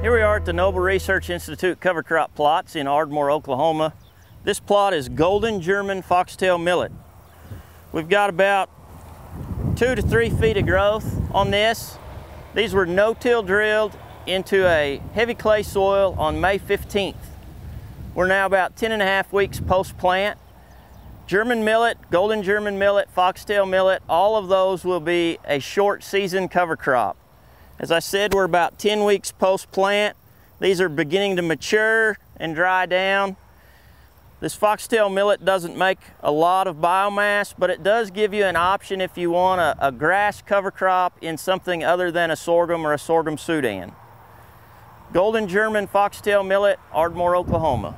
Here we are at the Noble Research Institute cover crop plots in Ardmore, Oklahoma. This plot is golden German foxtail millet. We've got about two to three feet of growth on this. These were no-till drilled into a heavy clay soil on May 15th. We're now about 10 and a half weeks post-plant. German millet, golden German millet, foxtail millet, all of those will be a short season cover crop. As I said, we're about 10 weeks post-plant. These are beginning to mature and dry down. This foxtail millet doesn't make a lot of biomass, but it does give you an option if you want a, a grass cover crop in something other than a sorghum or a sorghum Sudan. Golden German foxtail millet, Ardmore, Oklahoma.